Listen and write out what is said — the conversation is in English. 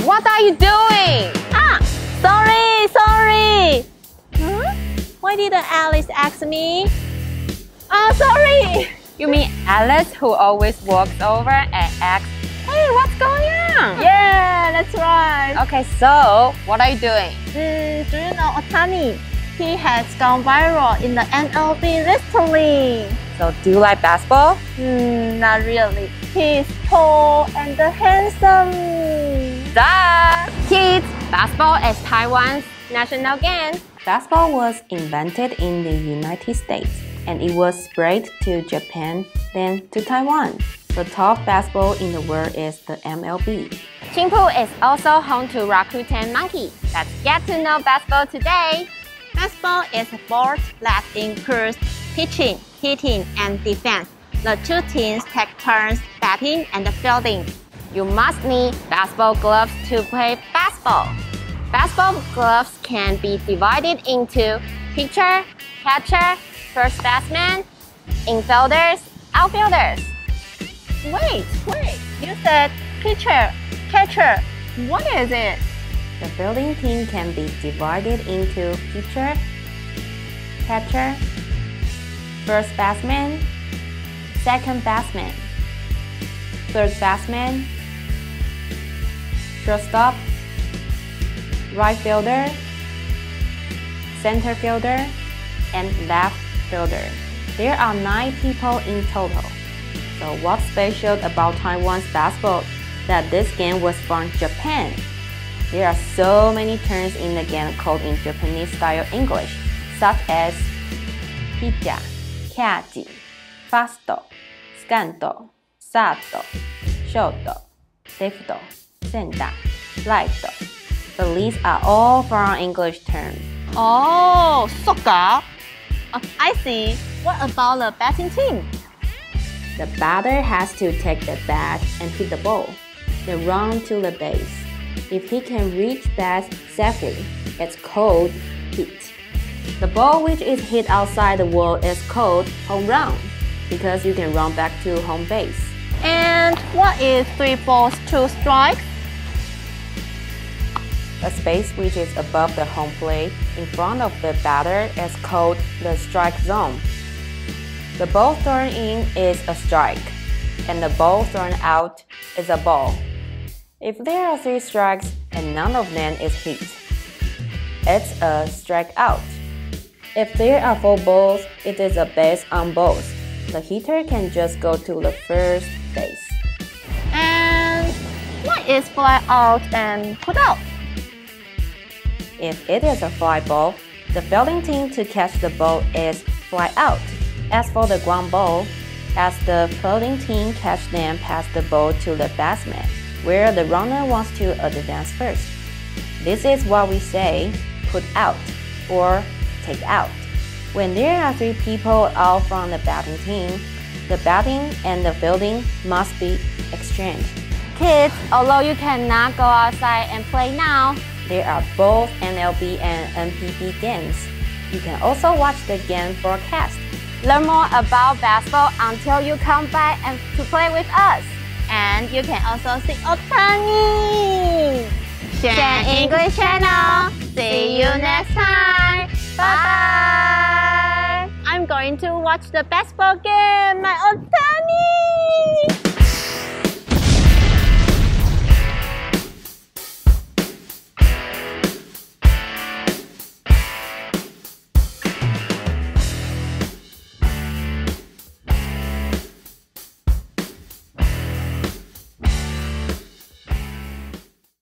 What are you doing? Ah, sorry, sorry. Huh? Why didn't Alice ask me? Ah, sorry. You mean Alice who always walks over and asks, Hey, what's going on? Yeah, that's right. Okay, so what are you doing? Mm, do you know Otani? He has gone viral in the MLB recently. So do you like baseball? Mm, not really. He's tall and handsome. Duh! Kids, baseball is Taiwan's national game. Baseball was invented in the United States and it was spread to Japan, then to Taiwan. The top baseball in the world is the MLB. Qingpu is also home to Rakuten Monkey. Let's get to know baseball today. Baseball is a sport that includes pitching, hitting, and defense. The two teams take turns batting and fielding. You must need baseball gloves to play baseball. Baseball gloves can be divided into pitcher, catcher, first baseman, infielders, outfielders. Wait, wait. You said pitcher, catcher. What is it? The fielding team can be divided into pitcher, catcher, first baseman, second baseman, third baseman, shortstop, right fielder, center fielder, and left fielder. There are nine people in total. So what's special about Taiwan's baseball that this game was from Japan? There are so many terms in the game called in Japanese style English, such as hija, kaji, fasto, scanto, sato, shoto, defto, senda, lighto. But these are all foreign English terms. Oh, soccer. Uh, I see. What about the batting team? The batter has to take the bat and hit the ball, then run to the base. If he can reach bat safely, it's called hit. The ball which is hit outside the wall is called home run because you can run back to home base. And what is three balls, two strikes? The space which is above the home plate in front of the batter is called the strike zone. The ball thrown in is a strike, and the ball thrown out is a ball. If there are three strikes and none of them is hit, it's a strikeout. If there are four balls, it is a base on balls. The hitter can just go to the first base. And what is fly out and put out? If it is a fly ball, the fielding team to catch the ball is fly out. As for the ground ball, as the fielding team catch them pass the ball to the batsman, where the runner wants to advance first. This is what we say put out or take out. When there are three people out from the batting team, the batting and the fielding must be exchanged. Kids, although you cannot go outside and play now, There are both MLB and NPB games. You can also watch the game broadcast. learn more about baseball until you come by and to play with us. And you can also see Otani. Shane English Channel. See you next time. Bye bye. I'm going to watch the baseball game. My Otani.